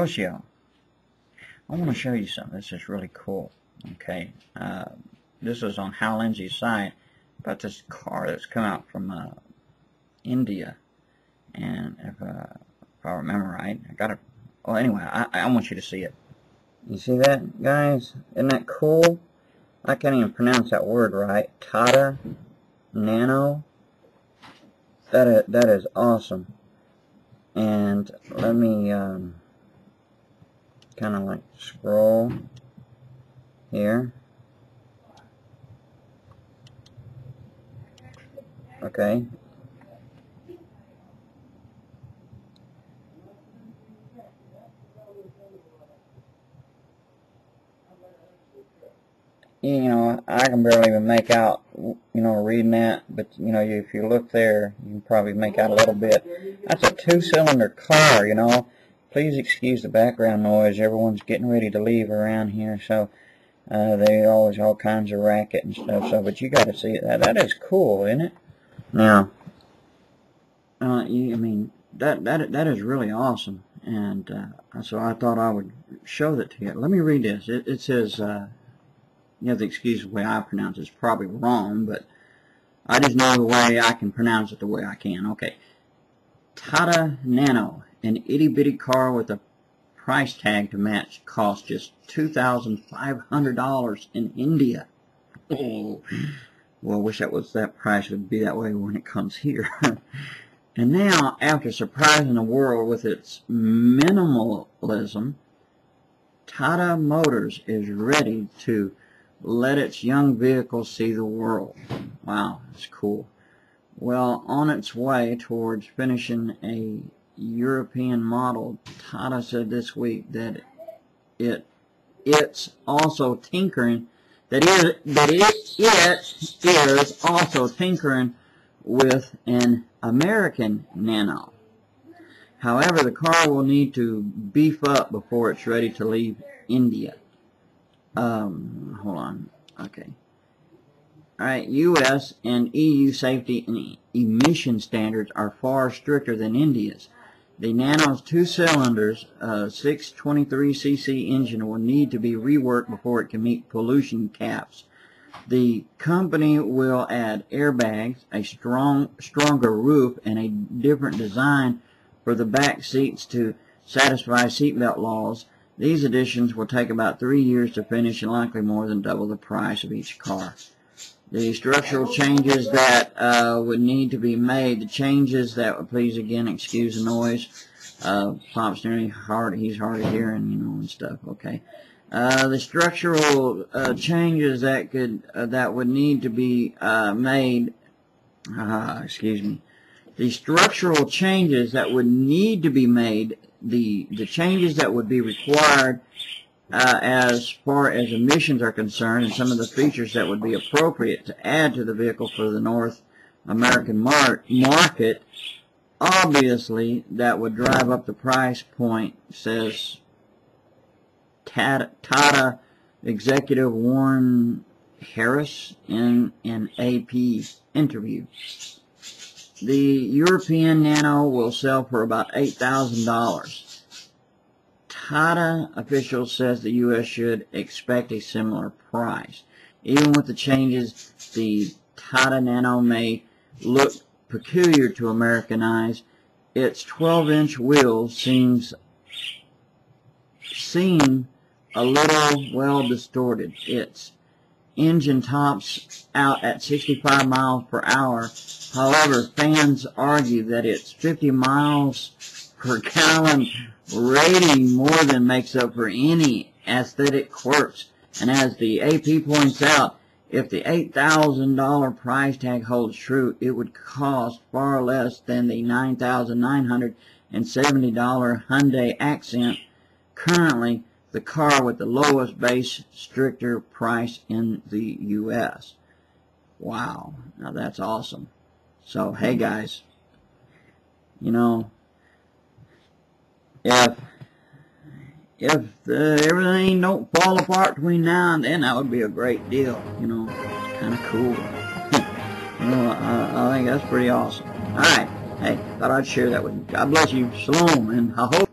Osio. I want to show you something. This is really cool. Okay. Uh, this is on Hal Lindsey's site about this car that's come out from uh, India. And if, uh, if I remember right, I got it. Well, anyway, I, I want you to see it. You see that, guys? Isn't that cool? I can't even pronounce that word right. Tata Nano. That is, that is awesome. And let me um, kind of like scroll here. Okay. You know, I can barely even make out, you know, reading that, but, you know, if you look there, you can probably make out a little bit. That's a two-cylinder car, you know. Please excuse the background noise. Everyone's getting ready to leave around here, so uh, they always all kinds of racket and stuff. So, but you got to see. That that is cool, isn't it? Now, uh, you, I mean that that that is really awesome, and uh, so I thought I would show that to you. Let me read this. It, it says, uh, you have to excuse the way I pronounce it. It's probably wrong, but I just know the way I can pronounce it the way I can. Okay. Tata Nano an itty-bitty car with a price tag to match costs just $2,500 in India. Oh, well, I wish that was that price would be that way when it comes here. and now, after surprising the world with its minimalism, Tata Motors is ready to let its young vehicle see the world. Wow, that's cool. Well, on its way towards finishing a European model, Tata said this week that it it's also tinkering that is that it, it is also tinkering with an American Nano. However, the car will need to beef up before it's ready to leave India. Um, hold on. Okay. Alright, U.S. and EU safety and emission standards are far stricter than India's. The Nano's two cylinders, uh, 623cc engine will need to be reworked before it can meet pollution caps. The company will add airbags, a strong, stronger roof, and a different design for the back seats to satisfy seatbelt laws. These additions will take about three years to finish and likely more than double the price of each car the structural changes that uh, would need to be made, the changes that would please again excuse the noise. Uh, Pop's nearly hard, he's hard of hearing, you know, and stuff. Okay. Uh, the structural uh, changes that could uh, that would need to be uh, made. Uh, excuse me. The structural changes that would need to be made, the the changes that would be required uh, as far as emissions are concerned and some of the features that would be appropriate to add to the vehicle for the North American mar market, obviously that would drive up the price point, says Tata, Tata executive Warren Harris in an AP interview. The European Nano will sell for about $8,000. Tata officials says the U.S. should expect a similar price. Even with the changes, the Tata Nano may look peculiar to American eyes. Its 12-inch wheels seems seem a little well distorted. Its engine tops out at 65 miles per hour. However, fans argue that its 50 miles per gallon rating more than makes up for any aesthetic quirks. And as the AP points out, if the $8,000 price tag holds true, it would cost far less than the $9,970 Hyundai Accent, currently the car with the lowest base stricter price in the U.S. Wow, now that's awesome. So, hey guys, you know, if if uh, everything don't fall apart between now and then, that would be a great deal. You know, kind of cool. you know, I, I think that's pretty awesome. All right, hey, thought I'd share that with you. God bless you. Shalom, and I hope.